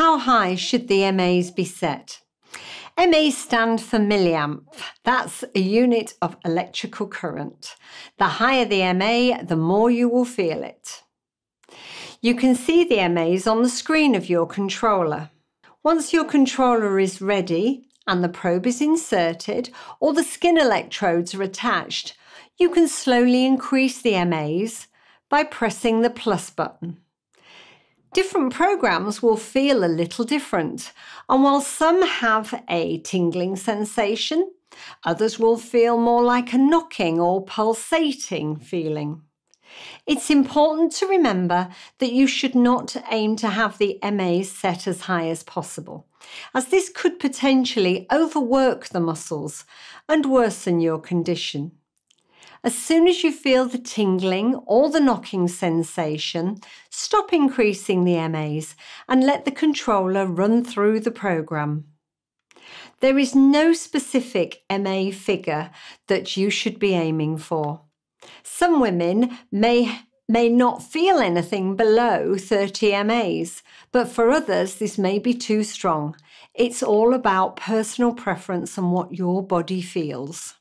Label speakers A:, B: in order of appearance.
A: how high should the MAs be set? MA stand for milliamp. That's a unit of electrical current. The higher the MA, the more you will feel it. You can see the MAs on the screen of your controller. Once your controller is ready and the probe is inserted or the skin electrodes are attached, you can slowly increase the MAs by pressing the plus button. Different programs will feel a little different, and while some have a tingling sensation, others will feel more like a knocking or pulsating feeling. It's important to remember that you should not aim to have the MA set as high as possible, as this could potentially overwork the muscles and worsen your condition. As soon as you feel the tingling or the knocking sensation, stop increasing the MAs and let the controller run through the program. There is no specific MA figure that you should be aiming for. Some women may may not feel anything below 30 MAs, but for others, this may be too strong. It's all about personal preference and what your body feels.